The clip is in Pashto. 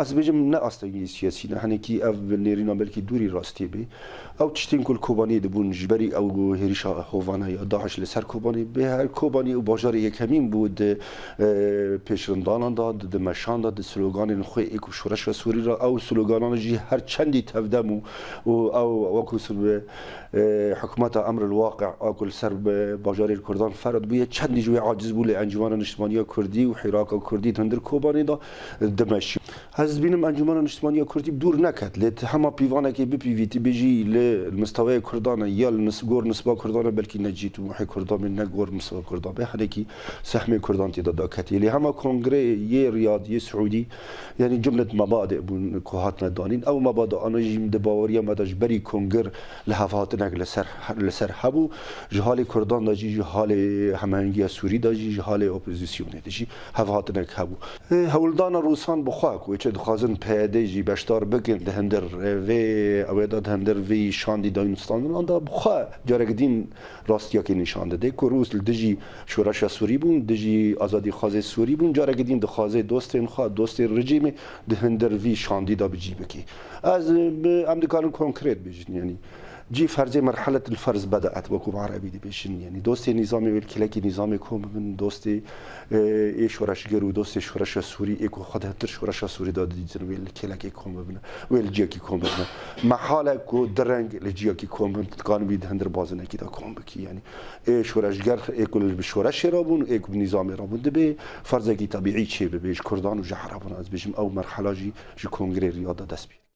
аз бежем наастагии сиёсӣ ҳанеки ав нерина балки дури растӣ бе ав тиштин кул кӯбанӣ дибун ji berî ew êrişa hovana ya daş li ser Kobanî bê her Kobanî û bajarê yekemîn bû di pêşrindanan da di dimeşan da di sloganên xê ek û şoreşa Sûî ra ew sloganan jî her çendî tevdem û û ew weku hikûmeta emr waqe akul ser bi bajarê Kurdan ferad bûye çendî ji wê aciz bû lê encmana niştmaniya Kurdî û hêraka Kurdî hundir Kobanê da dimeşî. Ez از بینم انجمن نشتمانی کردی دور نکد لیت همه پیوانه که بپیویتی بجی ل مستوای کردانه یا نسگور نسبا کردانه بلکی نجی تو محی کردان من نگور نسبا کردان به هر کی سهم کردان تی دادا کتی لی همه کنگره یه ریاد یه سعودی یعنی جملت مبادع بون کوهات ندانین او مبادع آنها جیم دباوری مداش بری کنگر لحفات نگ لسر لسر هبو جهال کردان داجی جهال همهنگی سوری داجی جهال اپوزیسیونه داجی حفات نگ هبو هولدان روسان بخواه کوچه دخوازن پیده جی بشتار بکن ده هندر وی اویدا ده هندر وی شاندی داینستان آن دا بخوا جارک دین راستیا که نشانده ده که روس دجی شورش سوری بون دجی آزادی خواز سوری بون جارک دین دخوازه دوستین خوا دوست رژیم ده هندر وی شاندی دا بجی بکی از ام دکارن کنکرت بجین یعنی جی فرجي مرحله الفرز بدأت وكو دی دي بيشن يعني یعنی دوستي نظام والكلاكي نظامي كوم من دوستی اي شورشگر و دوستي شورش سوري اکو خود هتر شورش سوري داد ديتن والكلاكي كوم بنا والجيكي كوم بنا محالة كو درنگ لجيكي كوم بنا تتقان بيد دا بازن بکی كوم بكي یعنی یعنی اکو شورشگر ايكو شورش رابون را نظامي رابون دبي فرزكي طبيعي چه بهش کردان و جحرابون از بيشم او مرحله جی جي كونگري دست